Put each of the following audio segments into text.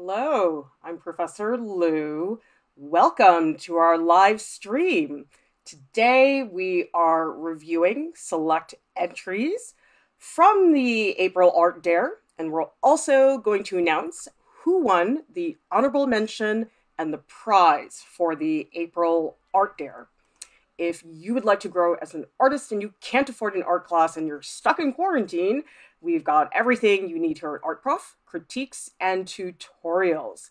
Hello, I'm Professor Lieu. Welcome to our live stream. Today we are reviewing select entries from the April Art Dare, and we're also going to announce who won the honorable mention and the prize for the April Art Dare. If you would like to grow as an artist and you can't afford an art class and you're stuck in quarantine, we've got everything you need here at Art Prof critiques and tutorials.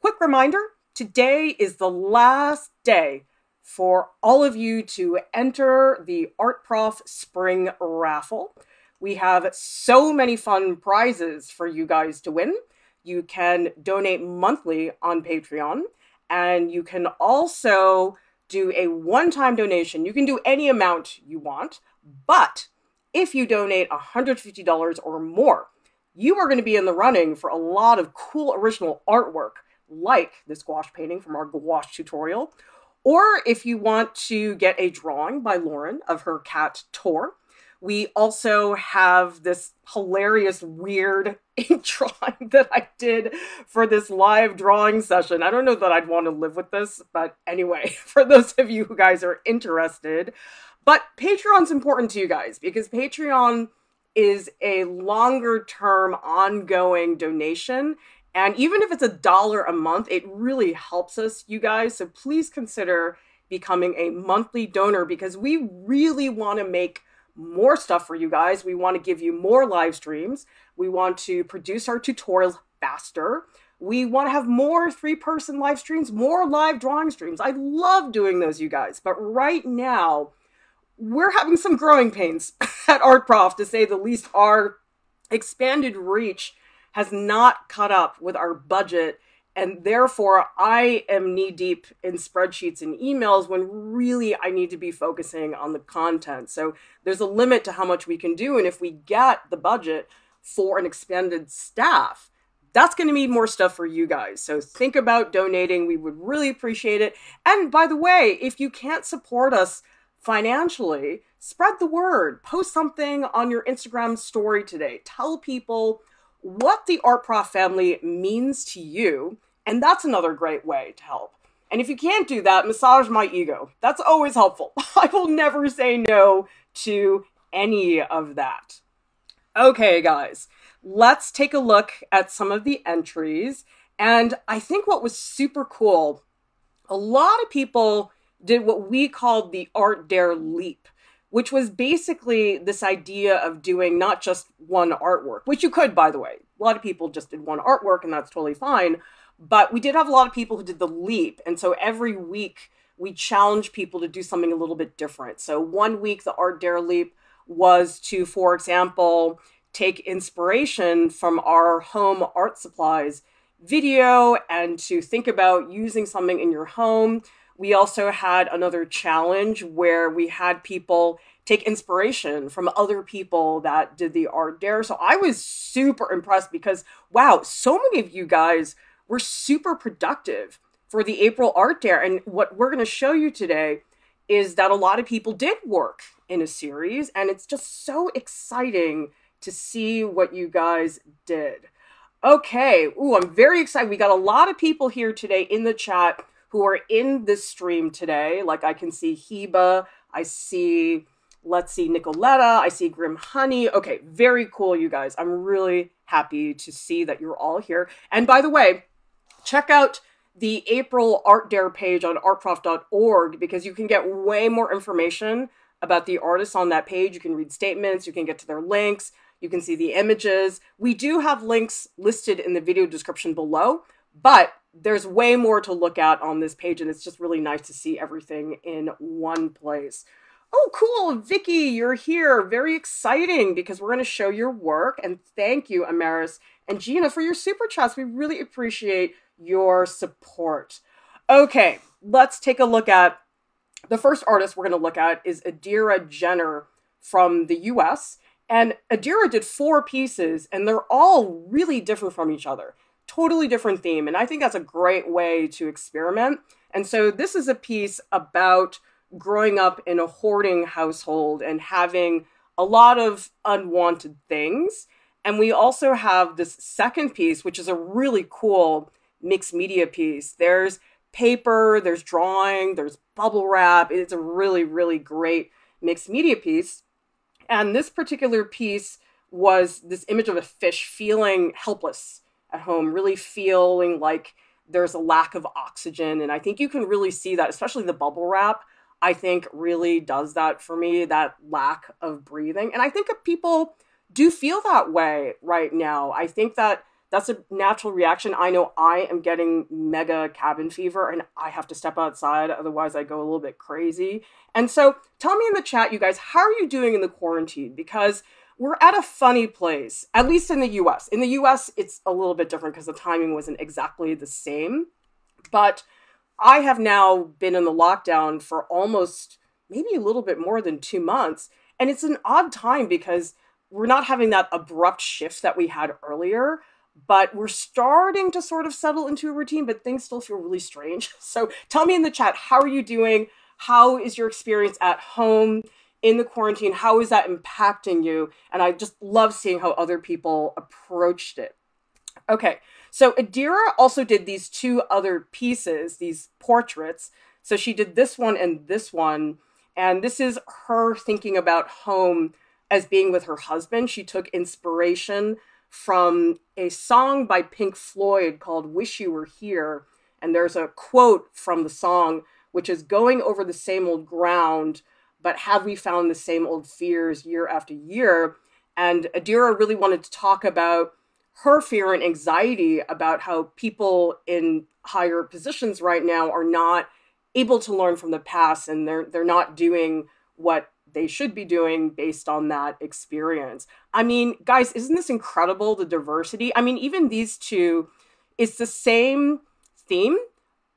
Quick reminder today is the last day for all of you to enter the Art Prof Spring Raffle. We have so many fun prizes for you guys to win. You can donate monthly on Patreon, and you can also do a one time donation. You can do any amount you want, but if you donate $150 or more, you are going to be in the running for a lot of cool original artwork, like this gouache painting from our gouache tutorial. Or if you want to get a drawing by Lauren of her cat Tor, we also have this hilarious, weird ink drawing that I did for this live drawing session. I don't know that I'd want to live with this, but anyway, for those of you who guys are interested. But Patreon's important to you guys because Patreon is a longer term, ongoing donation. And even if it's a dollar a month, it really helps us, you guys. So please consider becoming a monthly donor because we really want to make more stuff for you guys. We want to give you more live streams. We want to produce our tutorials faster. We want to have more three person live streams, more live drawing streams. I love doing those, you guys. But right now, we're having some growing pains at Art Prof, to say the least. Our expanded reach has not caught up with our budget and therefore I am knee deep in spreadsheets and emails when really I need to be focusing on the content. So there's a limit to how much we can do. And if we get the budget for an expanded staff, that's going to mean more stuff for you guys. So think about donating. We would really appreciate it. And by the way, if you can't support us financially, spread the word. Post something on your Instagram story today. Tell people what the Art Prof family means to you. And that's another great way to help. And if you can't do that, massage my ego. That's always helpful. I will never say no to any of that. Okay, guys, let's take a look at some of the entries. And I think what was super cool, a lot of people did what we called the Art Dare Leap which was basically this idea of doing not just one artwork, which you could, by the way. A lot of people just did one artwork, and that's totally fine. But we did have a lot of people who did the leap. And so every week we challenge people to do something a little bit different. So one week, the Art Dare Leap was to, for example, take inspiration from our home art supplies video and to think about using something in your home we also had another challenge where we had people take inspiration from other people that did the art dare. So I was super impressed because, wow, so many of you guys were super productive for the April art dare. And what we're going to show you today is that a lot of people did work in a series. And it's just so exciting to see what you guys did. Okay. Ooh, I'm very excited. We got a lot of people here today in the chat who are in this stream today. Like I can see Hiba, I see, let's see, Nikoletta, I see Grim Hunny. Okay, very cool, you guys. I'm really happy to see that you're all here. And by the way, check out the April Art Dare page on artprof.org because you can get way more information about the artists on that page. You can read statements, you can get to their links, you can see the images. We do have links listed in the video description below, but there's way more to look at on this page, and it's just really nice to see everything in one place. Oh, cool, Vicky, you're here. Very exciting because we're going to show your work. And thank you, Amaris and Gina, for your super chats. We really appreciate your support. Okay, let's take a look at the first artist we're going to look at is Adira Jenner from the US. And Adira did four pieces, and they're all really different from each other totally different theme. And I think that's a great way to experiment. And so this is a piece about growing up in a hoarding household and having a lot of unwanted things. And we also have this second piece, which is a really cool mixed media piece. There's paper, there's drawing, there's bubble wrap. It's a really, really great mixed media piece. And this particular piece was this image of a fish feeling helpless at home, really feeling like there's a lack of oxygen. And I think you can really see that, especially the bubble wrap, I think really does that for me, that lack of breathing. And I think people do feel that way right now. I think that that's a natural reaction. I know I am getting mega cabin fever and I have to step outside, otherwise, I go a little bit crazy. And so, tell me in the chat, you guys, how are you doing in the quarantine? Because we're at a funny place, at least in the US. In the US, it's a little bit different because the timing wasn't exactly the same. But I have now been in the lockdown for almost maybe a little bit more than two months. And it's an odd time because we're not having that abrupt shift that we had earlier, but we're starting to sort of settle into a routine, but things still feel really strange. So tell me in the chat, how are you doing? How is your experience at home in the quarantine? How is that impacting you? And I just love seeing how other people approached it. Okay, so Adira also did these two other pieces, these portraits. So she did this one and this one. And this is her thinking about home as being with her husband. She took inspiration from a song by Pink Floyd called Wish You Were Here. And there's a quote from the song, which is going over the same old ground, but have we found the same old fears year after year? And Adira really wanted to talk about her fear and anxiety about how people in higher positions right now are not able to learn from the past and they're they're not doing what they should be doing based on that experience. I mean, guys, isn't this incredible the diversity? I mean, even these two, it's the same theme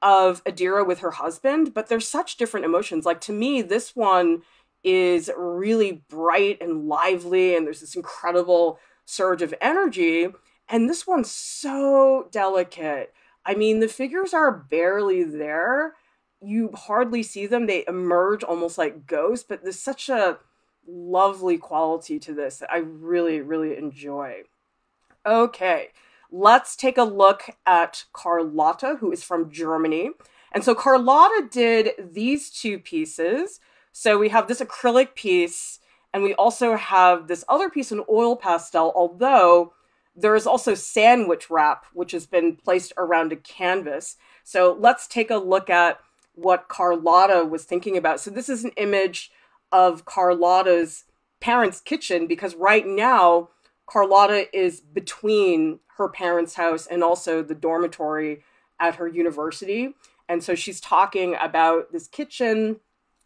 of Adira with her husband, but there's such different emotions. Like to me, this one is really bright and lively, and there's this incredible surge of energy. And this one's so delicate. I mean, the figures are barely there, you hardly see them. They emerge almost like ghosts, but there's such a lovely quality to this that I really, really enjoy. Okay, let's take a look at Carlotta, who is from Germany. And so Carlotta did these two pieces. So we have this acrylic piece, and we also have this other piece in oil pastel, although there is also sandwich wrap, which has been placed around a canvas. So let's take a look at what Carlotta was thinking about. So this is an image of Carlotta's parents' kitchen because right now Carlotta is between her parents' house and also the dormitory at her university. And so she's talking about this kitchen,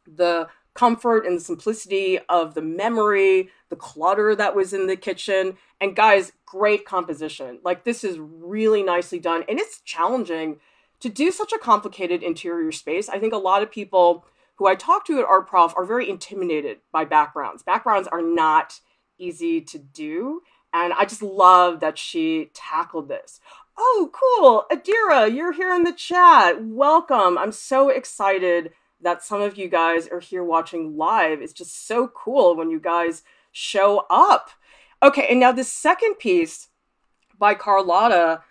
the comfort and the simplicity of the memory, the clutter that was in the kitchen. And guys, great composition. Like this is really nicely done and it's challenging to do such a complicated interior space, I think a lot of people who I talk to at Art Prof are very intimidated by backgrounds. Backgrounds are not easy to do. And I just love that she tackled this. Oh, cool. Adira, you're here in the chat. Welcome. I'm so excited that some of you guys are here watching live. It's just so cool when you guys show up. Okay, and now the second piece by Carlotta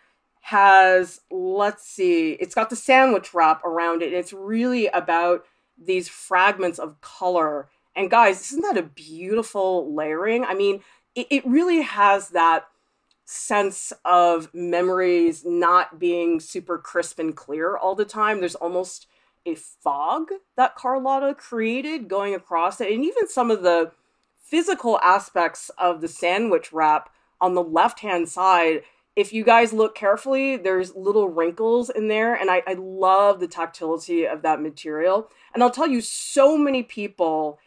has, let's see, it's got the sandwich wrap around it. And it's really about these fragments of color. And guys, isn't that a beautiful layering? I mean, it, it really has that sense of memories not being super crisp and clear all the time. There's almost a fog that Carlotta created going across it. And even some of the physical aspects of the sandwich wrap on the left hand side if you guys look carefully, there's little wrinkles in there, and I, I love the tactility of that material. And I'll tell you, so many people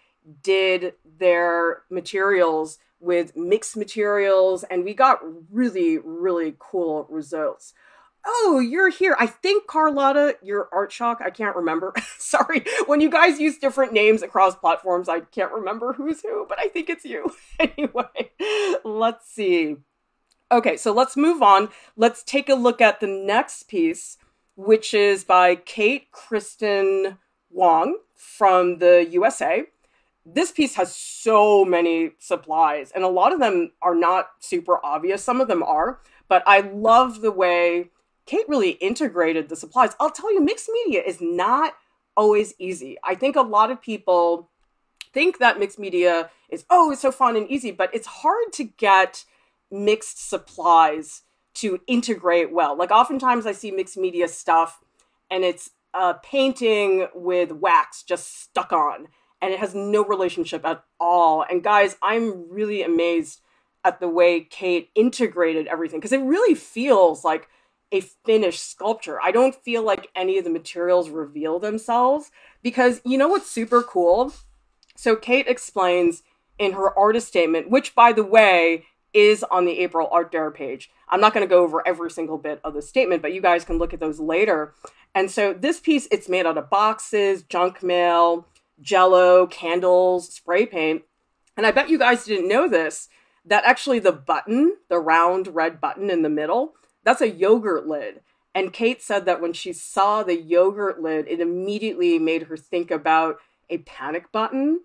did their materials with mixed materials, and we got really, really cool results. Oh, you're here. I think Carlotta, your art shock. I can't remember. Sorry. When you guys use different names across platforms, I can't remember who's who, but I think it's you. anyway, let's see. Okay, so let's move on. Let's take a look at the next piece, which is by Cate Christen Wuang from the USA. This piece has so many supplies, and a lot of them are not super obvious. Some of them are, but I love the way Cate really integrated the supplies. I'll tell you, mixed media is not always easy. I think a lot of people think that mixed media is, oh, it's so fun and easy, but it's hard to get mixed supplies to integrate well. Like oftentimes I see mixed media stuff and it's a painting with wax just stuck on and it has no relationship at all. And guys, I'm really amazed at the way Cate integrated everything because it really feels like a finished sculpture. I don't feel like any of the materials reveal themselves because you know what's super cool? So Cate explains in her artist statement, which by the way is on the April Art Dare page. I'm not going to go over every single bit of the statement, but you guys can look at those later. And so this piece, it's made out of boxes, junk mail, jello, candles, spray paint. And I bet you guys didn't know this, that actually the button, the round red button in the middle, that's a yogurt lid. And Cate said that when she saw the yogurt lid, it immediately made her think about a panic button.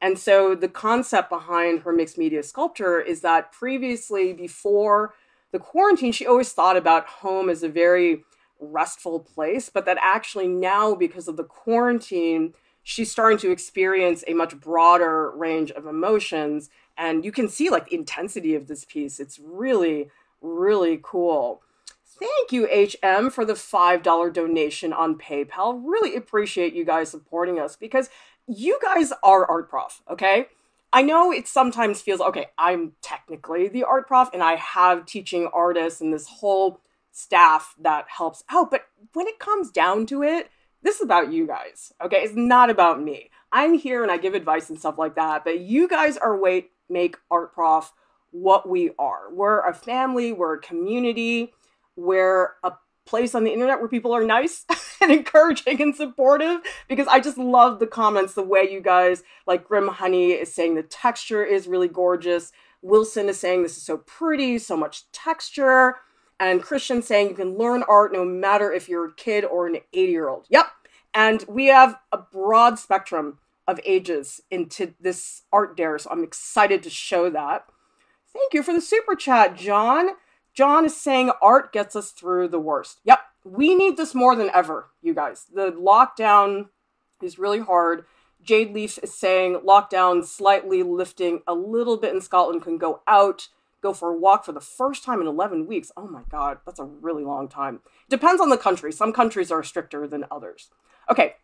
And so the concept behind her mixed media sculpture is that previously, before the quarantine, she always thought about home as a very restful place, but that actually now, because of the quarantine, she's starting to experience a much broader range of emotions. And you can see like the intensity of this piece. It's really really cool. Thank you, HM, for the $5 donation on PayPal. Really appreciate you guys supporting us because you guys are art prof, okay? I know it sometimes feels okay, I'm technically the art prof and I have teaching artists and this whole staff that helps out, but when it comes down to it, this is about you guys, okay? It's not about me. I'm here and I give advice and stuff like that, but you guys are wait make art prof what we are. We're a family, we're a community, we're a place on the internet where people are nice and encouraging and supportive because I just love the comments, the way you guys, like Grim Hunny is saying the texture is really gorgeous. Wilson is saying this is so pretty, so much texture. And Christian saying you can learn art no matter if you're a kid or an 80 year old. Yep. And we have a broad spectrum of ages into this art dare. So I'm excited to show that. Thank you for the super chat, John. John is saying art gets us through the worst. Yep, we need this more than ever, you guys. The lockdown is really hard. Jade Leaf is saying lockdown slightly lifting a little bit in Scotland can go out, go for a walk for the first time in 11 weeks. Oh my god, that's a really long time. Depends on the country. Some countries are stricter than others. Okay,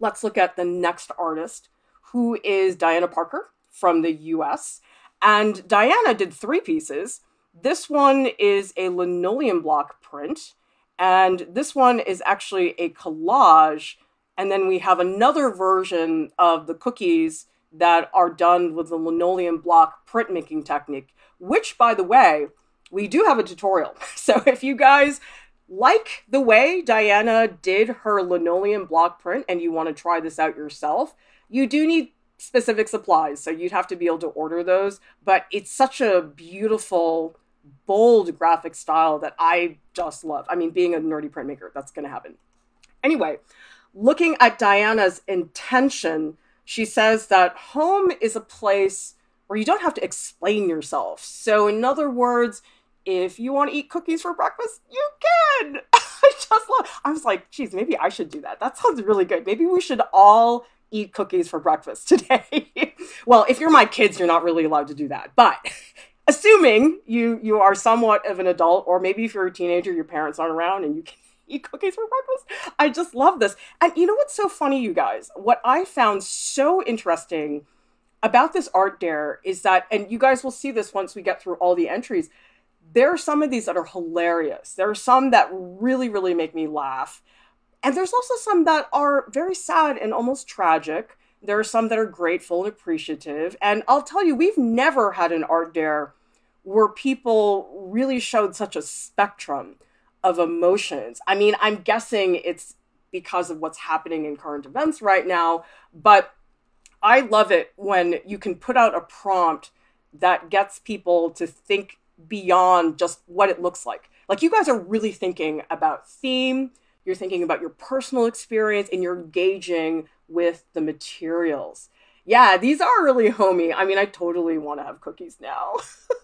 let's look at the next artist, who is Diana Parker from the US. And Diana did three pieces. This one is a linoleum block print, and this one is actually a collage. And then we have another version of the cookies that are done with the linoleum block printmaking technique, which, by the way, we do have a tutorial. So if you guys like the way Diana did her linoleum block print and you want to try this out yourself, you do need specific supplies, so you'd have to be able to order those. But it's such a beautiful, bold graphic style that I just love. I mean, being a nerdy printmaker, that's going to happen. Anyway, looking at Diana's intention, she says that home is a place where you don't have to explain yourself. So, in other words, if you want to eat cookies for breakfast, you can. I just love. I was like, geez, maybe I should do that. That sounds really good. Maybe we should all eat cookies for breakfast today. well, if you're my kids, you're not really allowed to do that. But assuming you you are somewhat of an adult, or maybe if you're a teenager, your parents aren't around and you can eat cookies for breakfast. I just love this. And you know what's so funny, you guys? What I found so interesting about this art dare is that, and you guys will see this once we get through all the entries. There are some of these that are hilarious. There are some that really, really make me laugh. And there's also some that are very sad and almost tragic. There are some that are grateful and appreciative. And I'll tell you, we've never had an art dare where people really showed such a spectrum of emotions. I mean, I'm guessing it's because of what's happening in current events right now, but I love it when you can put out a prompt that gets people to think beyond just what it looks like. Like you guys are really thinking about theme, you're thinking about your personal experience and you're engaging with the materials. Yeah, these are really homey. I mean, I totally want to have cookies now.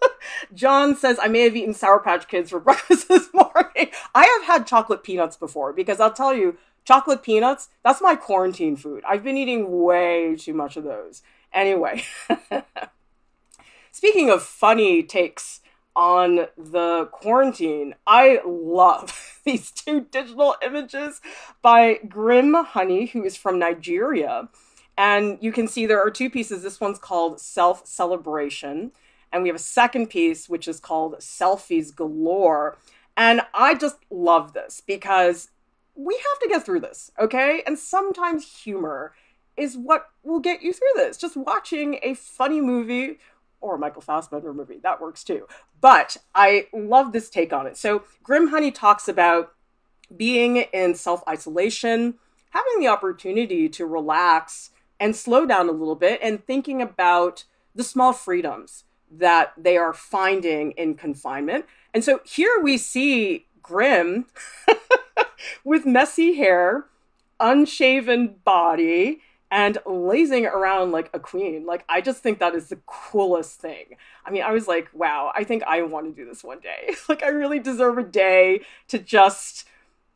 John says, I may have eaten Sour Patch Kids for breakfast this morning. I have had chocolate peanuts before because I'll tell you, chocolate peanuts, that's my quarantine food. I've been eating way too much of those. Anyway, speaking of funny takes on the quarantine, I love these two digital images by Grim Hunny, who is from Nigeria. And you can see there are two pieces. This one's called Self Celebration. And we have a second piece, which is called Selfies Galore. And I just love this because we have to get through this, okay? And sometimes humor is what will get you through this. Just watching a funny movie or a Michael Fassbender movie, that works too. But I love this take on it. So, Grim Hunny talks about being in self isolation, having the opportunity to relax and slow down a little bit and thinking about the small freedoms that they are finding in confinement. And so here we see Grim with messy hair, unshaven body, and lazing around like a queen. Like, I just think that is the coolest thing. I mean, I was like, wow, I think I want to do this one day. like, I really deserve a day to just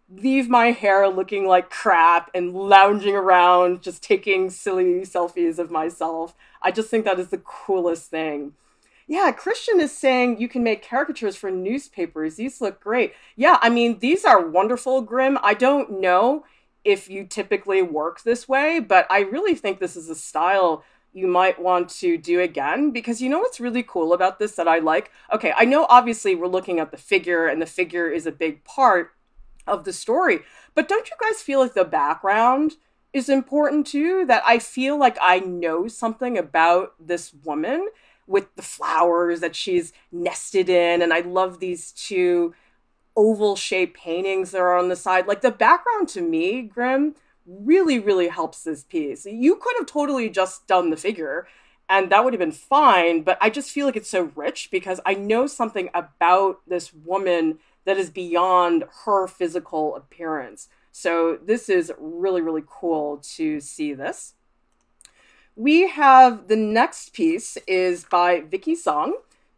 leave my hair looking like crap and lounging around, just taking silly selfies of myself. I just think that is the coolest thing. Yeah, Christian is saying you can make caricatures for newspapers. These look great. Yeah, I mean, these are wonderful, Grim. I don't know if you typically work this way, but I really think this is a style you might want to do again because you know what's really cool about this that I like? Okay, I know obviously we're looking at the figure and the figure is a big part of the story. But don't you guys feel like the background is important too? That I feel like I know something about this woman with the flowers that she's nested in. And I love these two oval shaped paintings that are on the side. Like the background to me, Grim, really, really helps this piece. You could have totally just done the figure and that would have been fine, but I just feel like it's so rich because I know something about this woman that is beyond her physical appearance. So this is really, really cool to see this. We have the next piece is by Vicky Zhang.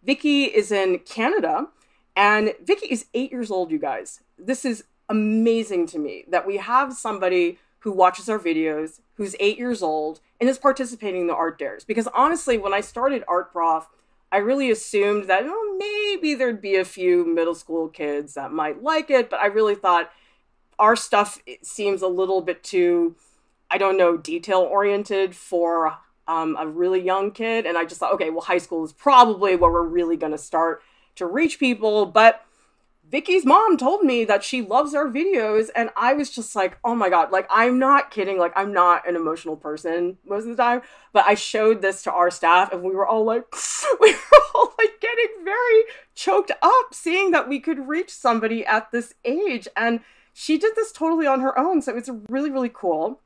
Vicky is in Canada, and Vicky is eight years old, you guys. This is amazing to me that we have somebody who watches our videos, who's eight years old, and is participating in the art dares. Because honestly, when I started Art Prof, I really assumed that oh, maybe there'd be a few middle school kids that might like it, but I really thought our stuff seems a little bit too, I don't know, detail oriented for um, a really young kid. And I just thought, okay, well, high school is probably where we're really going to start to reach people. But Vicky's mom told me that she loves our videos, and I was just like, oh my god, like I'm not kidding, like I'm not an emotional person most of the time, but I showed this to our staff, and we were all like, we were all like getting very choked up seeing that we could reach somebody at this age, and she did this totally on her own, so it's really really cool.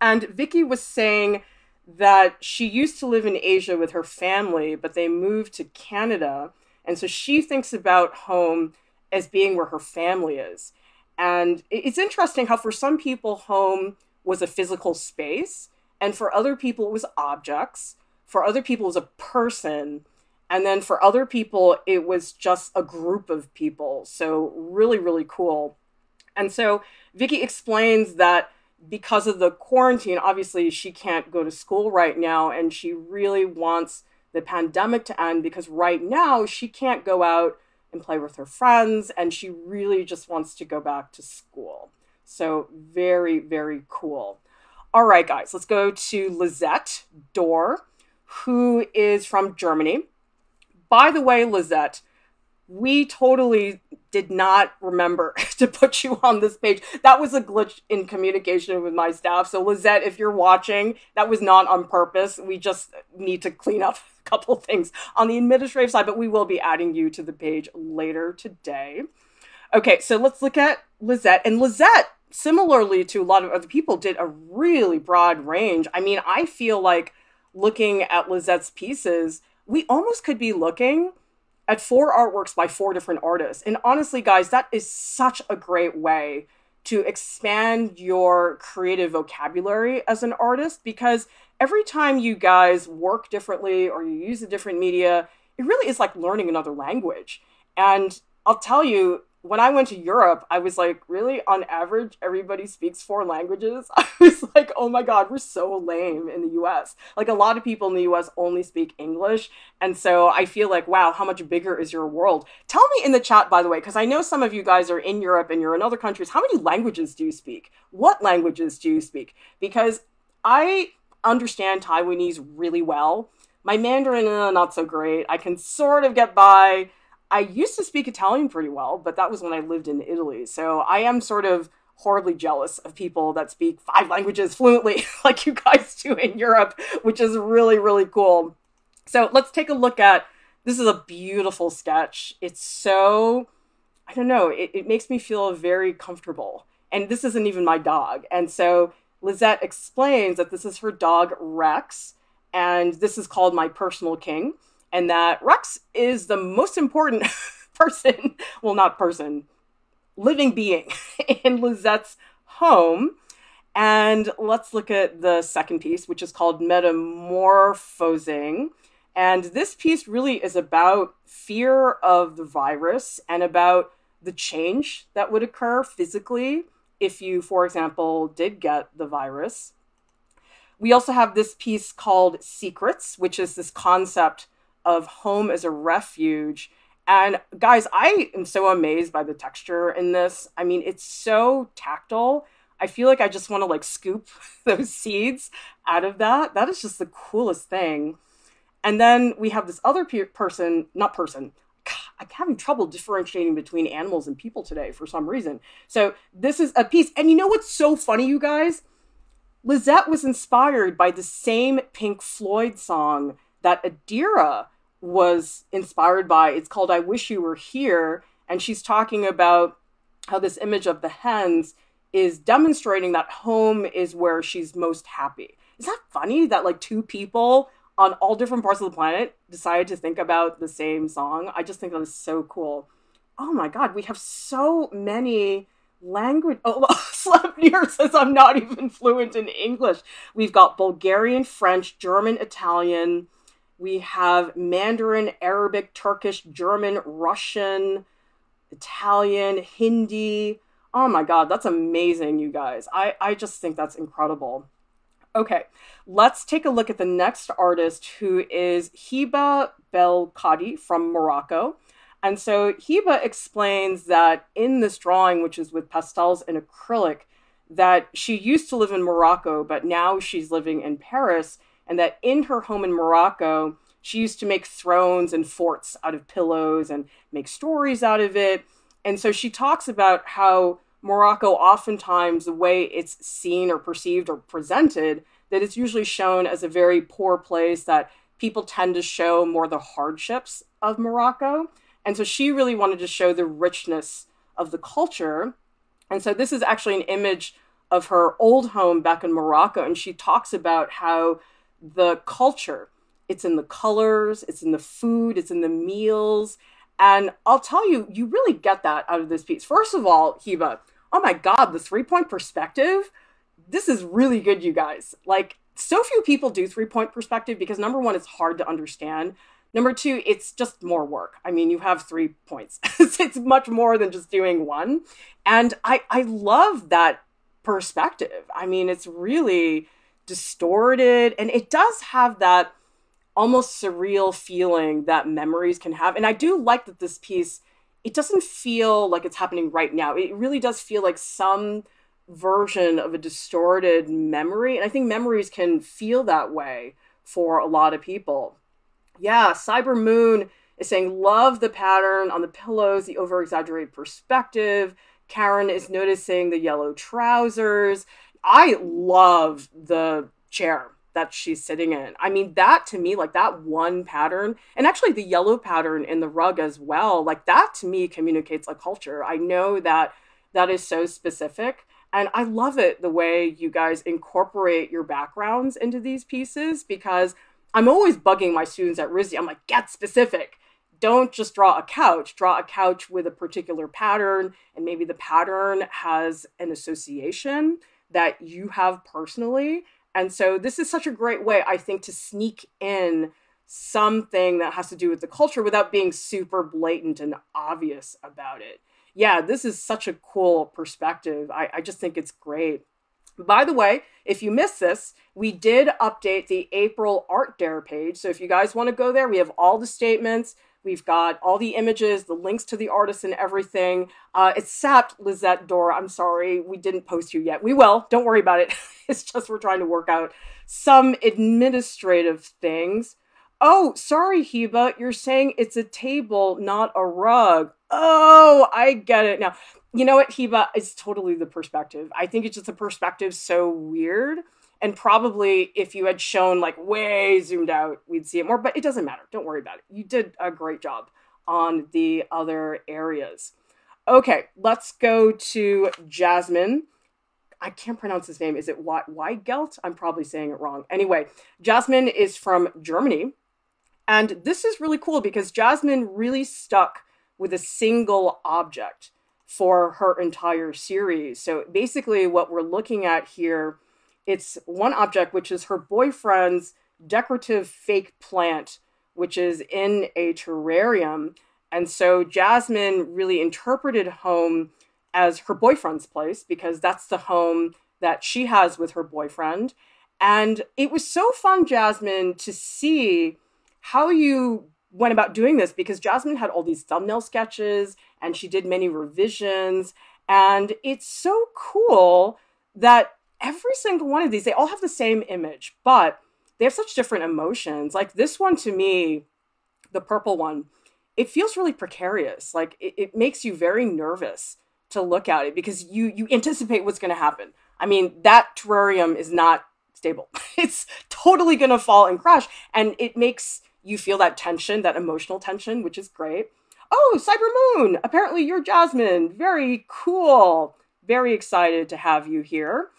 And Vicky was saying that she used to live in Asia with her family, but they moved to Canada, and so she thinks about home as being where her family is. And it's interesting how, for some people, home was a physical space, and for other people, it was objects. For other people, it was a person. And then for other people, it was just a group of people. So, really, really cool. And so, Vicky explains that because of the quarantine, obviously, she can't go to school right now, and she really wants the pandemic to end because right now she can't go out and play with her friends, and she really just wants to go back to school. So, very, very cool. All right, guys, let's go to Lizette Dörr, who is from Germany. By the way, Lizette, we totally did not remember to put you on this page. That was a glitch in communication with my staff. So, Lizette, if you're watching, that was not on purpose. We just need to clean up a couple things on the administrative side, but we will be adding you to the page later today. Okay, so let's look at Lizette. And Lizette, similarly to a lot of other people, did a really broad range. I mean, I feel like looking at Lizette's pieces, we almost could be looking at four artworks by four different artists. And honestly, guys, that is such a great way to expand your creative vocabulary as an artist because every time you guys work differently or you use a different media, it really is like learning another language. And I'll tell you, when I went to Europe, I was like, really, on average, everybody speaks four languages. I was like, oh my God, we're so lame in the US. Like, a lot of people in the US only speak English. And so I feel like, wow, how much bigger is your world? Tell me in the chat, by the way, because I know some of you guys are in Europe and you're in other countries. How many languages do you speak? What languages do you speak? Because I understand Taiwanese really well. My Mandarin, uh, not so great. I can sort of get by I used to speak Italian pretty well, but that was when I lived in Italy. So I am sort of horribly jealous of people that speak five languages fluently, like you guys do in Europe, which is really, really cool. So let's take a look at this is a beautiful sketch. It's so, I don't know, it, it makes me feel very comfortable. And this isn't even my dog. And so Lizette explains that this is her dog, Rex, and this is called My Personal King and that Rex is the most important person, well, not person, living being in Lizette's home. And let's look at the second piece, which is called Metamorphosing. And this piece really is about fear of the virus and about the change that would occur physically if you, for example, did get the virus. We also have this piece called Secrets, which is this concept of home as a refuge. And guys, I am so amazed by the texture in this. I mean, it's so tactile. I feel like I just want to like scoop those seeds out of that. That is just the coolest thing. And then we have this other pe- person, not person. I'm having trouble differentiating between animals and people today for some reason. So this is a piece. And you know what's so funny, you guys? Lizette was inspired by the same Pink Floyd song that Adira was inspired by. It's called I Wish You Were Here. And she's talking about how this image of the hens is demonstrating that home is where she's most happy. Is that funny that like two people on all different parts of the planet decided to think about the same song? I just think that is so cool. Oh my god, we have so many language. Oh, Slepnir says I'm not even fluent in English. We've got Bulgarian, French, German, Italian, we have Mandarin, Arabic, Turkish, German, Russian, Italian, Hindi. Oh my God, that's amazing, you guys. I, I just think that's incredible. Okay, let's take a look at the next artist who is Hiba Belkadi from Morocco. And so Hiba explains that in this drawing, which is with pastels and acrylic, that she used to live in Morocco, but now she's living in Paris and that in her home in Morocco, she used to make thrones and forts out of pillows and make stories out of it. And so she talks about how Morocco, oftentimes, the way it's seen or perceived or presented, that it's usually shown as a very poor place, that people tend to show more the hardships of Morocco. And so she really wanted to show the richness of the culture. And so this is actually an image of her old home back in Morocco. And she talks about how the culture. It's in the colors, it's in the food, it's in the meals. And I'll tell you, you really get that out of this piece. First of all, Hiba, oh my God, the three point perspective. This is really good, you guys. Like, so few people do three point perspective because number one, it's hard to understand. Number two, it's just more work. I mean, you have three points. it's much more than just doing one. And I, I love that perspective. I mean, it's really distorted. And it does have that almost surreal feeling that memories can have. And i do like that this piece it doesn't feel like it's happening right now. It really does feel like some version of a distorted memory. And i think memories can feel that way for a lot of people. Yeah cyber moon is saying love the pattern on the pillows the over exaggerated perspective. Karen is noticing the yellow trousers I love the chair that she's sitting in. I mean, that to me, like that one pattern, and actually the yellow pattern in the rug as well, like that to me communicates a culture. I know that that is so specific. And I love it the way you guys incorporate your backgrounds into these pieces because I'm always bugging my students at RISD. I'm like, get specific don't just draw a couch, draw a couch with a particular pattern, and maybe the pattern has an association that you have personally. And so this is such a great way, I think, to sneak in something that has to do with the culture without being super blatant and obvious about it. Yeah, this is such a cool perspective. I, I just think it's great. By the way, if you missed this, we did update the April Art Dare page. So if you guys want to go there, we have all the statements. We've got all the images, the links to the artists, and everything. Uh, except Lizette Dora. I'm sorry, we didn't post you yet. We will. Don't worry about it. it's just we're trying to work out some administrative things. Oh, sorry, Hiba. You're saying it's a table, not a rug. Oh, I get it now. You know what, Hiba? It's totally the perspective. I think it's just the perspective so weird and probably if you had shown like way zoomed out, we'd see it more, but it doesn't matter. Don't worry about it. You did a great job on the other areas. Okay, let's go to Jasmin. I can't pronounce his name. Is it Weigelt? I'm probably saying it wrong. Anyway, Jasmin is from Germany. And this is really cool because Jasmin really stuck with a single object for her entire series. So basically, what we're looking at here it's one object, which is her boyfriend's decorative fake plant, which is in a terrarium. And so Jasmin really interpreted home as her boyfriend's place because that's the home that she has with her boyfriend. And it was so fun, Jasmin, to see how you went about doing this because Jasmin had all these thumbnail sketches and she did many revisions. And it's so cool that every single one of these, they all have the same image, but they have such different emotions. Like this one to me, the purple one, it feels really precarious. Like it, it makes you very nervous to look at it because you you anticipate what's going to happen. I mean, that terrarium is not stable. It's totally going to fall and crash, and it makes you feel that tension, that emotional tension, which is great. Oh, Cyber Moon! Apparently, you're Jasmin. Very cool. Very excited to have you here.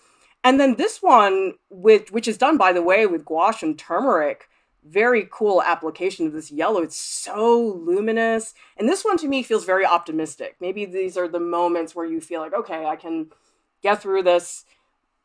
And then this one, which which is done by the way with gouache and turmeric, very cool application of this yellow. It's so luminous. And this one to me feels very optimistic. Maybe these are the moments where you feel like, okay, I can get through this.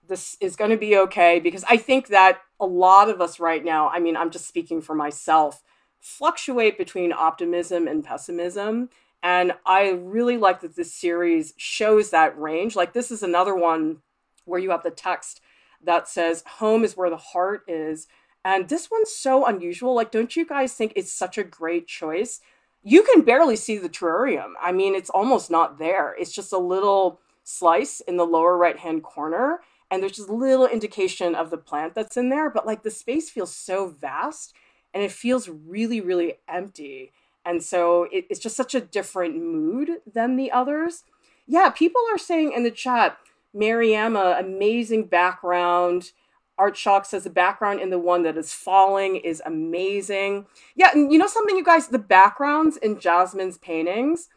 This is going to be okay. Because I think that a lot of us right now, I mean, I'm just speaking for myself, fluctuate between optimism and pessimism. And I really like that this series shows that range. Like, this is another one where you have the text that says home is where the heart is. And this one's so unusual. Like, don't you guys think it's such a great choice? You can barely see the terrarium. I mean, it's almost not there. It's just a little slice in the lower right hand corner. And there's just a little indication of the plant that's in there. But like the space feels so vast and it feels really, really empty. And so it, it's just such a different mood than the others. Yeah, people are saying in the chat, Mariama, amazing background. Art Shock says the background in the one that is falling is amazing. Yeah, and you know something, you guys, the backgrounds in Jasmin's paintings,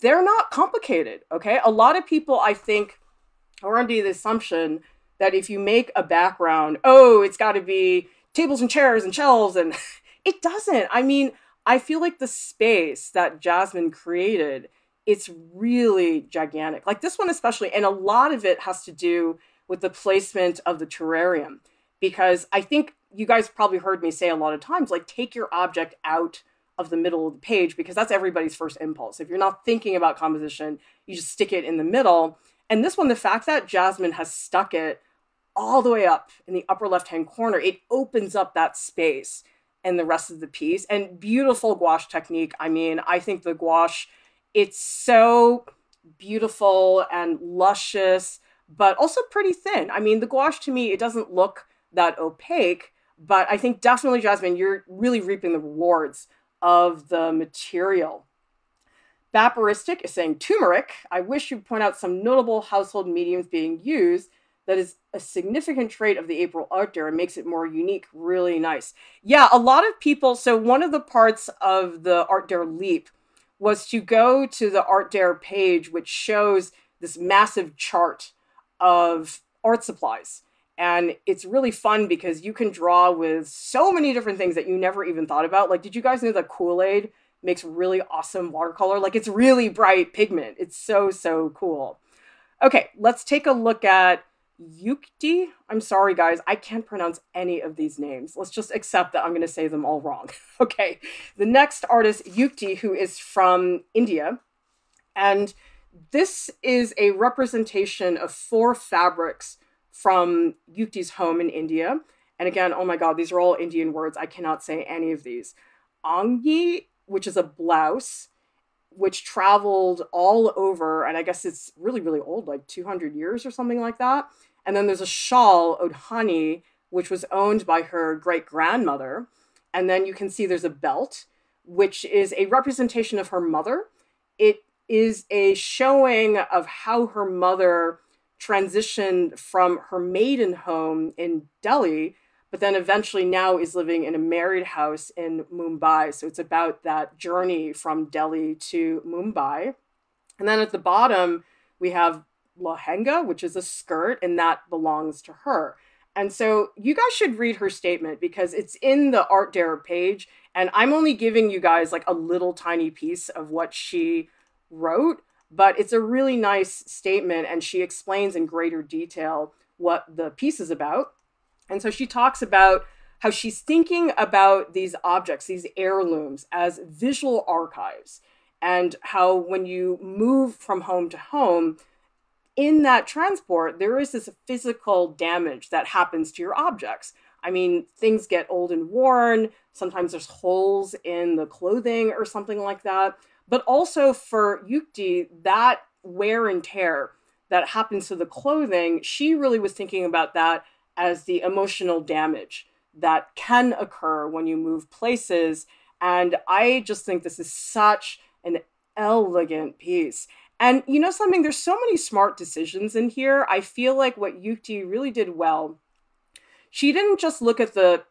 they're not complicated, okay? A lot of people, I think, are under the assumption that if you make a background, oh, it's got to be tables and chairs and shelves, and it doesn't. I mean, I feel like the space that Jasmin created it's really gigantic. Like this one, especially, and a lot of it has to do with the placement of the terrarium. Because I think you guys probably heard me say a lot of times, like, take your object out of the middle of the page because that's everybody's first impulse. If you're not thinking about composition, you just stick it in the middle. And this one, the fact that Jasmin has stuck it all the way up in the upper left hand corner, it opens up that space and the rest of the piece. And beautiful gouache technique. I mean, I think the gouache it's so beautiful and luscious, but also pretty thin. I mean, the gouache to me, it doesn't look that opaque, but I think definitely, Jasmin, you're really reaping the rewards of the material. Vaporistic is saying turmeric. I wish you'd point out some notable household mediums being used that is a significant trait of the April art dare and makes it more unique. Really nice. Yeah, a lot of people. So, one of the parts of the art dare leap was to go to the Art Dare page, which shows this massive chart of art supplies. And it's really fun because you can draw with so many different things that you never even thought about. Like, did you guys know that Kool Aid makes really awesome watercolor. Like it's really bright pigment. It's so, so cool. Okay, let's take a look at Yukti. I'm sorry, guys, I can't pronounce any of these names. Let's just accept that I'm going to say them all wrong. okay, the next artist, Yukti, who is from India. And this is a representation of four fabrics from Yukti's home in India. And again, oh my God, these are all Indian words. I cannot say any of these. Angi, which is a blouse, which traveled all over, and I guess it's really, really old, like 200 years or something like that. And then there's a shawl, Odhani, which was owned by her great grandmother. And then you can see there's a belt, which is a representation of her mother. It is a showing of how her mother transitioned from her maiden home in Delhi but then eventually now is living in a married house in Mumbai. So it's about that journey from Delhi to Mumbai. And then at the bottom, we have lehenga, which is a skirt, and that belongs to her. And so you guys should read her statement because it's in the Art Dare page. And I'm only giving you guys like a little tiny piece of what she wrote, but it's a really nice statement. And she explains in greater detail what the piece is about. And so she talks about how she's thinking about these objects, these heirlooms, as visual archives, and how when you move from home to home, in that transport, there is this physical damage that happens to your objects. I mean, things get old and worn. Sometimes there's holes in the clothing or something like that. But also for Yukti, that wear and tear that happens to the clothing, she really was thinking about that as the emotional damage that can occur when you move places. And I just think this is such an elegant piece. And you know something, there's so many smart decisions in here. I feel like what Yukti really did well, she didn't just look at the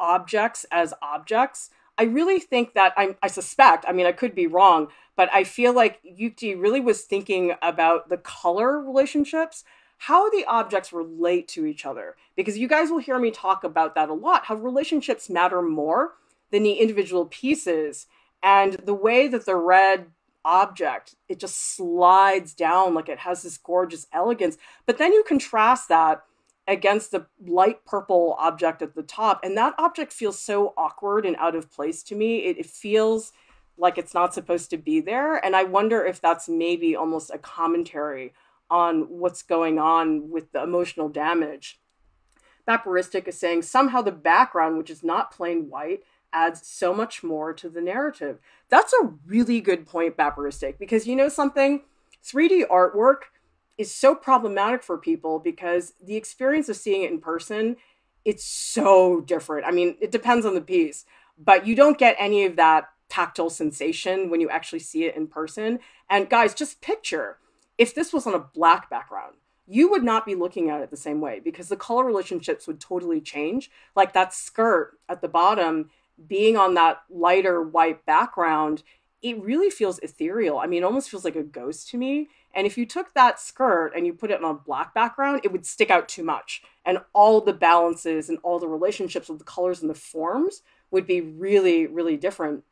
objects as objects. I really think that I'm, I suspect, I mean, I could be wrong, but I feel like Yukti really was thinking about the color relationships how the objects relate to each other. Because you guys will hear me talk about that a lot, how relationships matter more than the individual pieces. And the way that the red object, it just slides down like it has this gorgeous elegance. But then you contrast that against the light purple object at the top, and that object feels so awkward and out of place to me. It, it feels like it's not supposed to be there. And I wonder if that's maybe almost a commentary on what's going on with the emotional damage. Baparistic is saying somehow the background, which is not plain white, adds so much more to the narrative. That's a really good point, Baparistic, because you know something? 3D artwork is so problematic for people because the experience of seeing it in person, it's so different. I mean, it depends on the piece, but you don't get any of that tactile sensation when you actually see it in person. And guys, just picture if this was on a black background, you would not be looking at it the same way because the color relationships would totally change. Like that skirt at the bottom being on that lighter white background, it really feels ethereal. I mean, it almost feels like a ghost to me. And if you took that skirt and you put it on a black background, it would stick out too much. And all the balances and all the relationships of the colors and the forms would be really, really different.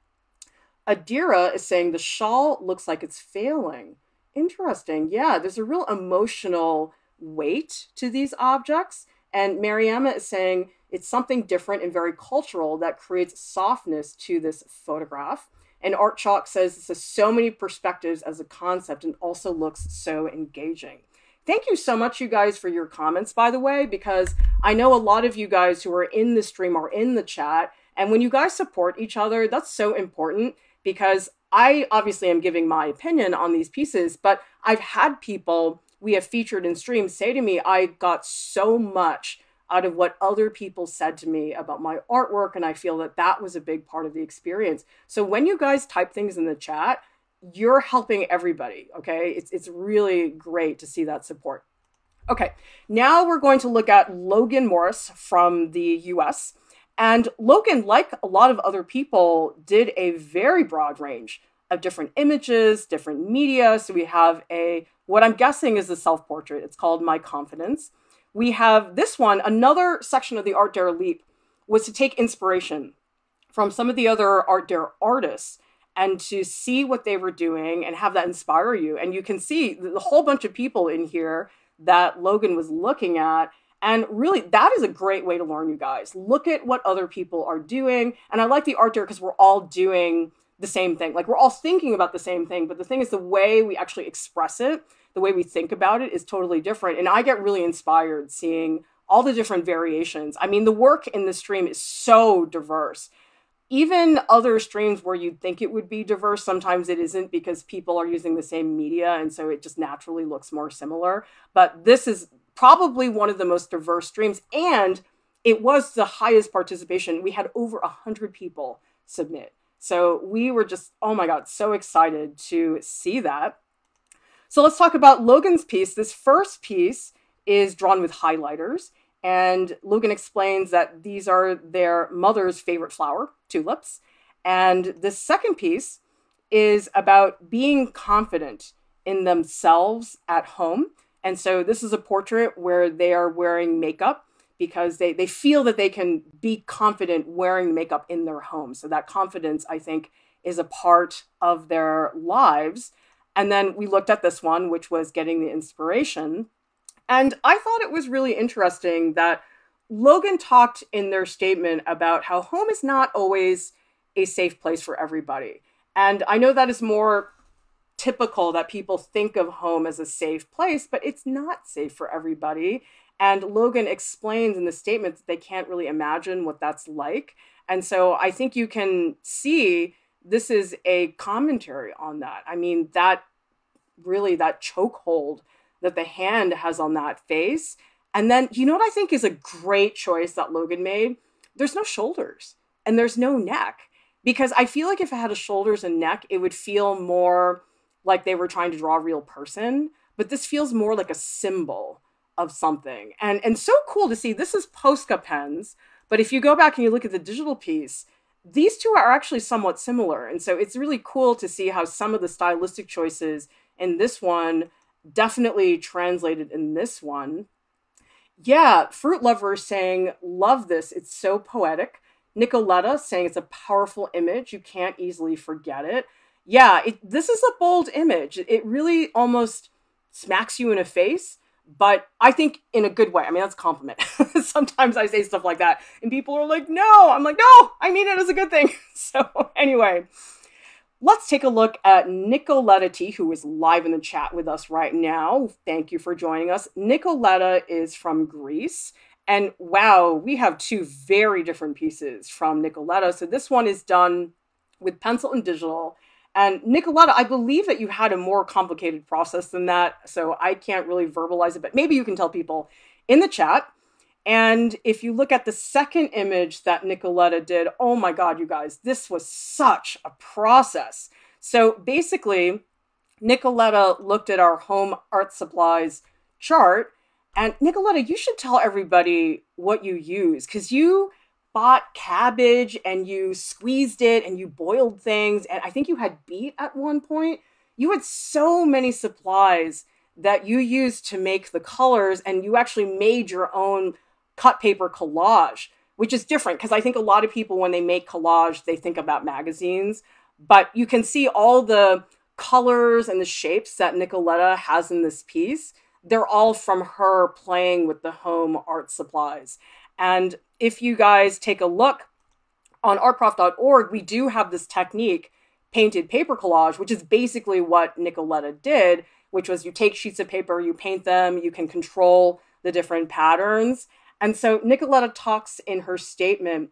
Adira is saying the shawl looks like it's failing. Interesting. Yeah, there's a real emotional weight to these objects. And Mariama is saying it's something different and very cultural that creates softness to this photograph. And Art Chalk says this has so many perspectives as a concept and also looks so engaging. Thank you so much, you guys, for your comments, by the way, because I know a lot of you guys who are in the stream are in the chat. And when you guys support each other, that's so important because I obviously am giving my opinion on these pieces, but I've had people we have featured in streams say to me, I got so much out of what other people said to me about my artwork. And I feel that that was a big part of the experience. So when you guys type things in the chat, you're helping everybody. Okay. It's, it's really great to see that support. Okay. Now we're going to look at Logan Moris from the US. And Logan, like a lot of other people, did a very broad range of different images, different media. So we have a, what I'm guessing is a self portrait. It's called My Confidence. We have this one, another section of the Art Dare Leap was to take inspiration from some of the other Art Dare artists and to see what they were doing and have that inspire you. And you can see the whole bunch of people in here that Logan was looking at. And really, that is a great way to learn, you guys. Look at what other people are doing. And I like the art dare because we're all doing the same thing. Like we're all thinking about the same thing. But the thing is, the way we actually express it, the way we think about it is totally different. And I get really inspired seeing all the different variations. I mean, the work in the stream is so diverse even other streams where you'd think it would be diverse, sometimes it isn't because people are using the same media. And so it just naturally looks more similar. But this is probably one of the most diverse streams. And it was the highest participation. We had over 100 people submit. So we were just, oh my God, so excited to see that. So let's talk about Logan's piece. This first piece is drawn with highlighters. And Logan explains that these are their mother's favorite flower, tulips. And the second piece is about being confident in themselves at home. And so this is a portrait where they are wearing makeup because they, they feel that they can be confident wearing makeup in their home. So that confidence, I think, is a part of their lives. And then we looked at this one, which was getting the inspiration. And I thought it was really interesting that Logan talked in their statement about how home is not always a safe place for everybody. And I know that is more typical that people think of home as a safe place, but it's not safe for everybody. And Logan explains in the statement that they can't really imagine what that's like. And so I think you can see this is a commentary on that. I mean, that really, that chokehold that the hand has on that face. And then, you know what I think is a great choice that Logan made? There's no shoulders and there's no neck. Because I feel like if it had a shoulders and neck, it would feel more like they were trying to draw a real person. But this feels more like a symbol of something. And and so cool to see. This is Posca pens, but if you go back and you look at the digital piece, these two are actually somewhat similar. And so it's really cool to see how some of the stylistic choices in this one definitely translated in this one. Yeah, Fruit Lover saying, Love this. It's so poetic. Nikoletta saying it's a powerful image. You can't easily forget it. Yeah, it, this is a bold image. It really almost smacks you in the face, but I think in a good way. I mean, that's a compliment. Sometimes I say stuff like that, and people are like, no. I'm like, no, I mean it as a good thing. So, anyway, Let's take a look at Nikoletta T, who is live in the chat with us right now. Thank you for joining us. Nikoletta is from Greece. And wow, we have two very different pieces from Nikoletta. So this one is done with pencil and digital. And Nikoletta, I believe that you had a more complicated process than that. So I can't really verbalize it, but maybe you can tell people in the chat. And if you look at the second image that Nikoletta did, oh my God, you guys, this was such a process. So basically, Nikoletta looked at our home art supplies chart. And Nikoletta, you should tell everybody what you use because you bought cabbage and you squeezed it and you boiled things. And I think you had beet at one point. You had so many supplies that you used to make the colors, and you actually made your own cut paper collage, which is different because I think a lot of people, when they make collage, they think about magazines. But you can see all the colors and the shapes that Nikoletta has in this piece. They're all from her playing with the home art supplies. And if you guys take a look on artprof.org, we do have this technique, painted paper collage, which is basically what Nikoletta did, which was you take sheets of paper, you paint them, you can control the different patterns. And so Nikoletta talks in her statement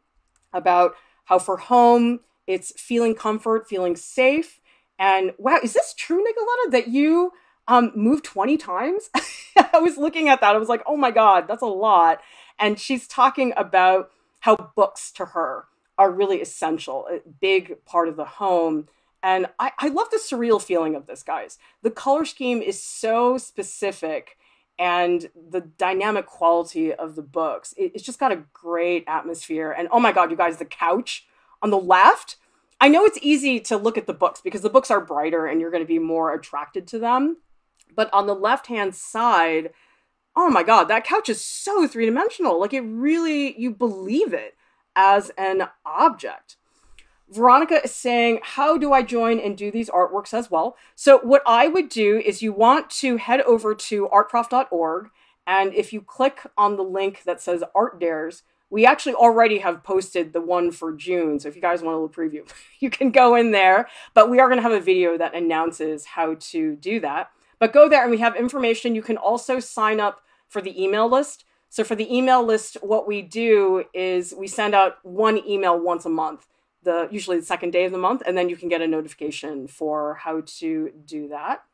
about how for home, it's feeling comfort, feeling safe. And wow, is this true, Nikoletta, that you um, moved 20 times? I was looking at that. I was like, oh my God, that's a lot. And she's talking about how books to her are really essential, a big part of the home. And I, I love the surreal feeling of this, guys. The color scheme is so specific and the dynamic quality of the books. It, it's just got a great atmosphere. And oh my God, you guys, the couch on the left. I know it's easy to look at the books because the books are brighter and you're going to be more attracted to them. But on the left hand side, oh my God, that couch is so three dimensional. Like it really, you believe it as an object. Veronica is saying, How do I join and do these artworks as well? So, what I would do is you want to head over to artprof.org. And if you click on the link that says Art Dares, we actually already have posted the one for June. So if you guys want a little preview, you can go in there. But we are going to have a video that announces how to do that. But go there and we have information. You can also sign up for the email list. So for the email list, what we do is we send out one email once a month, the usually the second day of the month, and then you can get a notification for how to do that.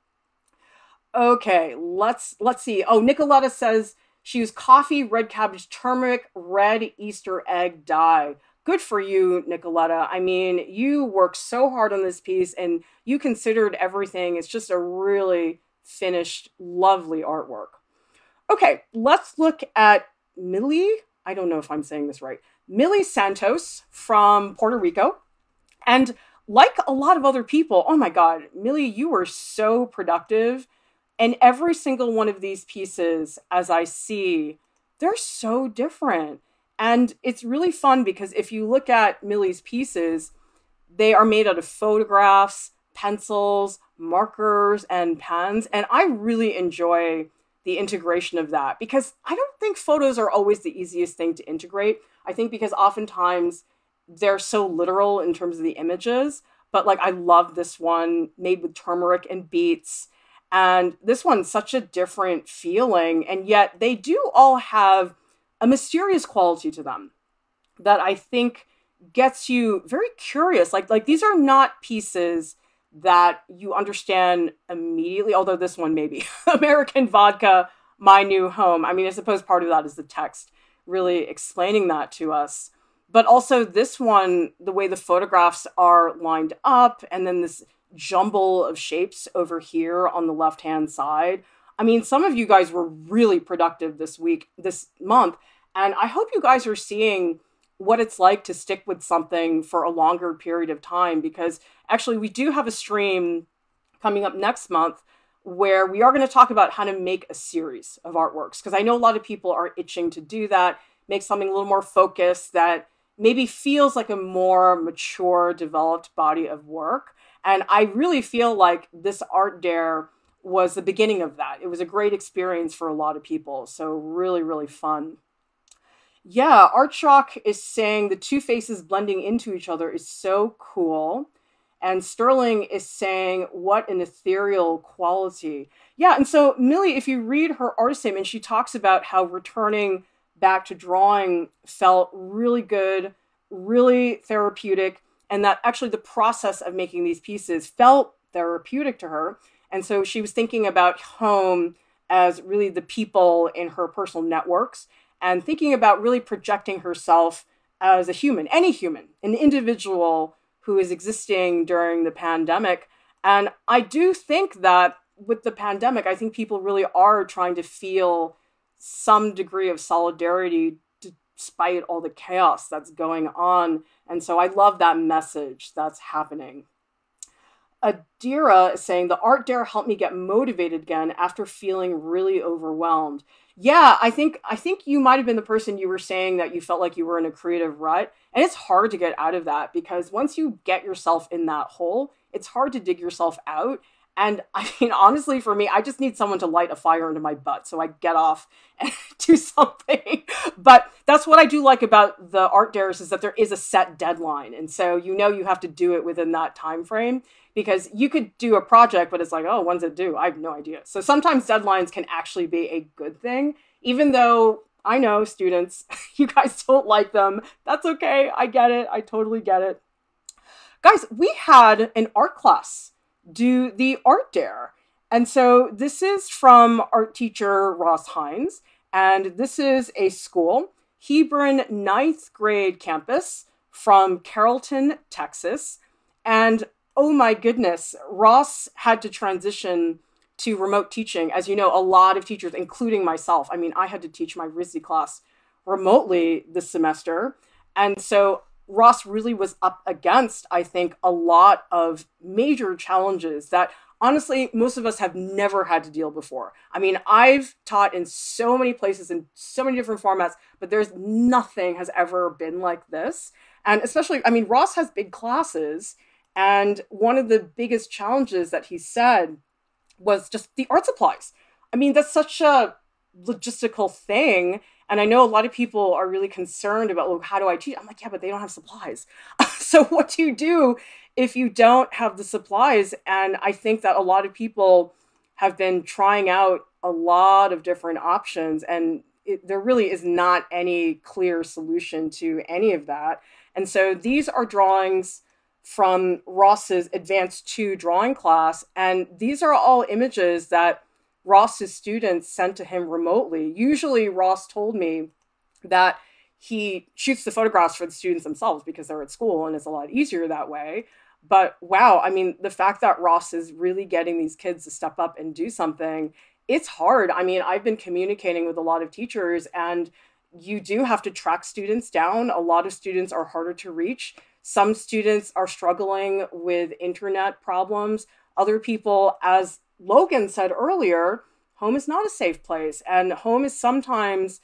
Okay, let's let's see. Oh, Nikoletta says she used coffee, red cabbage, turmeric, red Easter egg dye. Good for you, Nikoletta. I mean, you worked so hard on this piece and you considered everything. It's just a really finished, lovely artwork. Okay, let's look at Millie. I don't know if I'm saying this right. Millie Santos from Puerto Rico. And like a lot of other people, oh my God, Millie, you were so productive and every single one of these pieces, as I see, they're so different. And it's really fun because if you look at Millie's pieces, they are made out of photographs, pencils, markers, and pens. And I really enjoy the integration of that because I don't think photos are always the easiest thing to integrate. I think because oftentimes they're so literal in terms of the images. But like, I love this one made with turmeric and beets and this one's such a different feeling. And yet they do all have a mysterious quality to them that I think gets you very curious. Like, like these are not pieces that you understand immediately, although this one maybe. American vodka, my new home. I mean, I suppose part of that is the text really explaining that to us. But also, this one, the way the photographs are lined up, and then this jumble of shapes over here on the left hand side. I mean, some of you guys were really productive this week, this month, and I hope you guys are seeing what it's like to stick with something for a longer period of time because actually, we do have a stream coming up next month where we are going to talk about how to make a series of artworks because I know a lot of people are itching to do that, make something a little more focused that maybe feels like a more mature, developed body of work. And I really feel like this art dare was the beginning of that. It was a great experience for a lot of people. So, really, really fun. Yeah, Art Shock is saying the two faces blending into each other is so cool. And Sterling is saying, what an ethereal quality. Yeah, and so Millie, if you read her artist statement, she talks about how returning back to drawing felt really good, really therapeutic and that actually the process of making these pieces felt therapeutic to her. And so she was thinking about home as really the people in her personal networks and thinking about really projecting herself as a human, any human, an individual who is existing during the pandemic. And I do think that with the pandemic, I think people really are trying to feel some degree of solidarity despite all the chaos that's going on. And so I love that message that's happening. Adira is saying the art dare helped me get motivated again after feeling really overwhelmed. Yeah, I think I think you might have been the person you were saying that you felt like you were in a creative rut. And it's hard to get out of that because once you get yourself in that hole, it's hard to dig yourself out. And I mean, honestly, for me, I just need someone to light a fire into my butt so I get off and do something. But that's what I do like about the art dares is that there is a set deadline, and so you know you have to do it within that time frame because you could do a project, but it's like, oh, when's it due? I have no idea. So sometimes deadlines can actually be a good thing, even though I know students, you guys don't like them. That's okay. I get it. I totally get it. Guys, we had an art class do the art dare. And so this is from art teacher Ross Hines, and this is a school, Hebron ninth grade campus from Carrollton, Texas. And oh my goodness, Ross had to transition to remote teaching. As you know, a lot of teachers, including myself, I mean, I had to teach my RISD class remotely this semester. And so Ross really was up against, I think, a lot of major challenges that honestly most of us have never had to deal before. I mean, I've taught in so many places in so many different formats, but there's nothing has ever been like this. And especially, I mean, Ross has big classes. And one of the biggest challenges that he said was just the art supplies. I mean, that's such a logistical thing. And I know a lot of people are really concerned about, well, how do I teach? I'm like, yeah, but they don't have supplies. so what do you do if you don't have the supplies? And I think that a lot of people have been trying out a lot of different options and it, there really is not any clear solution to any of that. And so these are drawings from Ross's Advanced 2 drawing class. And these are all images that Ross's students sent to him remotely. Usually, Ross told me that he shoots the photographs for the students themselves because they're at school and it's a lot easier that way. But wow, I mean, the fact that Ross is really getting these kids to step up and do something, it's hard. I mean, I've been communicating with a lot of teachers and you do have to track students down. A lot of students are harder to reach. Some students are struggling with internet problems. Other people, as Logan said earlier, home is not a safe place, and home is sometimes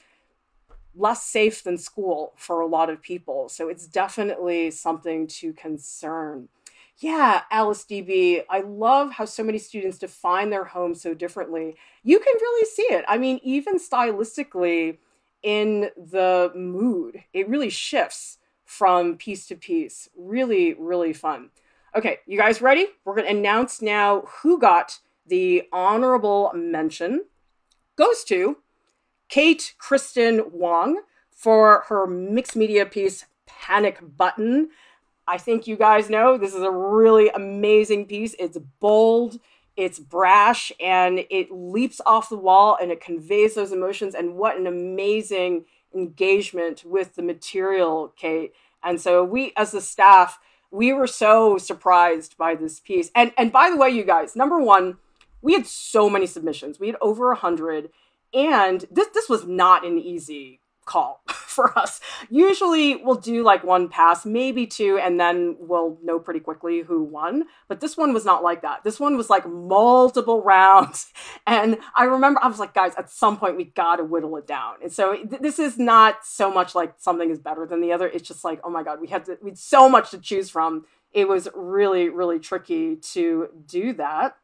less safe than school for a lot of people. So it's definitely something to concern. Yeah, Alice DB, I love how so many students define their home so differently. You can really see it. I mean, even stylistically, in the mood, it really shifts from piece to piece. Really, really fun. Okay, you guys ready? We're going to announce now who got the honorable mention goes to Cate Christen Wuang for her mixed media piece Panic Button. I think you guys know this is a really amazing piece. It's bold, it's brash, and it leaps off the wall and it conveys those emotions. And what an amazing engagement with the material, Cate. And so we, as the staff, we were so surprised by this piece. And and by the way, you guys, number one, we had so many submissions. We had over a hundred, and this this was not an easy call for us. Usually we'll do like one pass, maybe two, and then we'll know pretty quickly who won. But this one was not like that. This one was like multiple rounds. And I remember I was like, guys, at some point we got to whittle it down. And so th- this is not so much like something is better than the other. It's just like, oh my God, we had to, we had so much to choose from. It was really, really tricky to do that.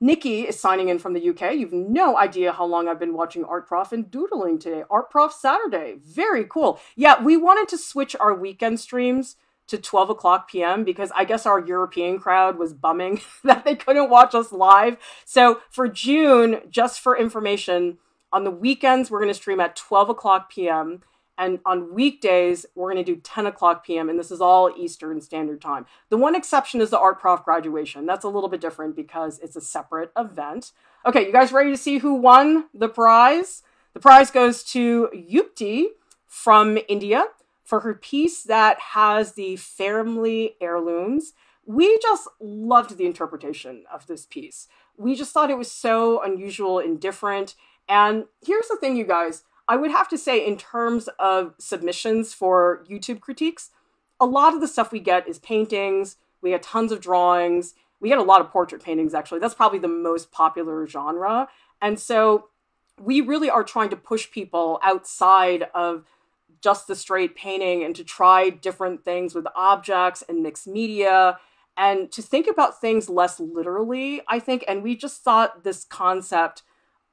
Nikki is signing in from the UK. You've no idea how long I've been watching Art Prof and doodling today. Art Prof Saturday. Very cool. Yeah, we wanted to switch our weekend streams to 12 o'clock p.m. because I guess our European crowd was bumming that they couldn't watch us live. So for June, just for information, on the weekends, we're going to stream at 12 o'clock p.m. And on weekdays, we're going to do 10 o'clock p.m., and this is all Eastern Standard Time. The one exception is the Art Prof graduation. That's a little bit different because it's a separate event. Okay, you guys ready to see who won the prize? The prize goes to Yukti from India for her piece that has the family heirlooms. We just loved the interpretation of this piece. We just thought it was so unusual and different. And here's the thing, you guys I would have to say, in terms of submissions for YouTube critiques, a lot of the stuff we get is paintings. We get tons of drawings. We get a lot of portrait paintings, actually. That's probably the most popular genre. And so we really are trying to push people outside of just the straight painting and to try different things with objects and mixed media and to think about things less literally, I think. And we just thought this concept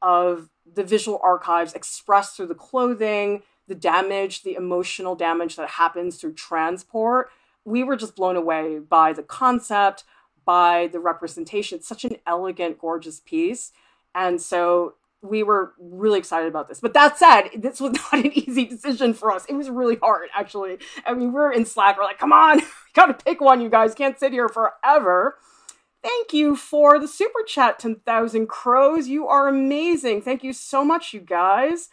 of the visual archives expressed through the clothing, the damage, the emotional damage that happens through transport. We were just blown away by the concept, by the representation. It's such an elegant, gorgeous piece. And so we were really excited about this. But that said, this was not an easy decision for us. It was really hard, actually. I mean, we are in Slack. We're like, come on, gotta pick one, you guys. Can't sit here forever. Thank you for the super chat, 10,000 crows. You are amazing. Thank you so much, you guys.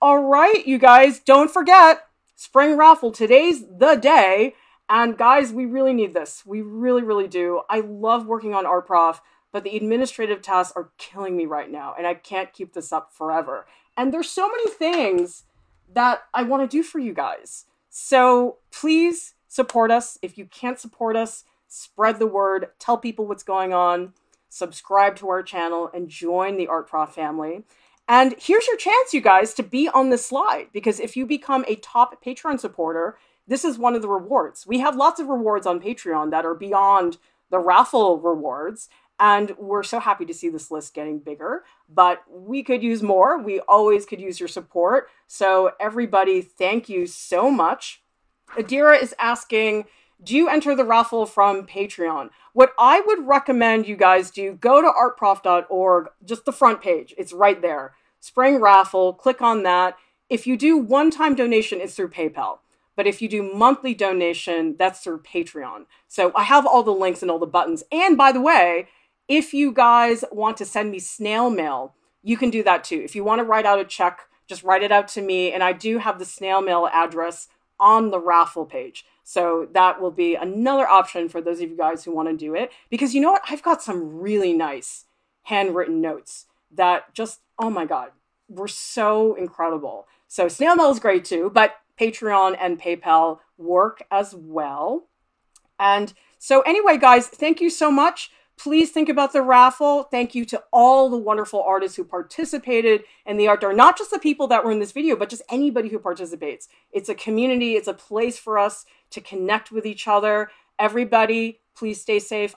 All right, you guys, don't forget spring raffle. Today's the day. And guys, we really need this. We really, really do. I love working on Art Prof, but the administrative tasks are killing me right now, and I can't keep this up forever. And there's so many things that I want to do for you guys. So please support us. If you can't support us, spread the word, tell people what's going on, subscribe to our channel, and join the Art Prof family. And here's your chance, you guys, to be on this slide because if you become a top Patreon supporter, this is one of the rewards. We have lots of rewards on Patreon that are beyond the raffle rewards. And we're so happy to see this list getting bigger, but we could use more. We always could use your support. So, everybody, thank you so much. Adira is asking, do you enter the raffle from Patreon? What I would recommend you guys do, go to artprof.org, just the front page. It's right there. Spring raffle, click on that. If you do one time donation, it's through PayPal. But if you do monthly donation, that's through Patreon. So I have all the links and all the buttons. And by the way, if you guys want to send me snail mail, you can do that too. If you want to write out a check, just write it out to me. And I do have the snail mail address on the raffle page. So that will be another option for those of you guys who want to do it. Because you know what? I've got some really nice handwritten notes that just, oh my God, were so incredible. So snail mail is great too, but Patreon and PayPal work as well. And so, anyway, guys, thank you so much. Please think about the raffle. Thank you to all the wonderful artists who participated in the art dare, not just the people that were in this video, but just anybody who participates. It's a community, it's a place for us to connect with each other. Everybody, please stay safe.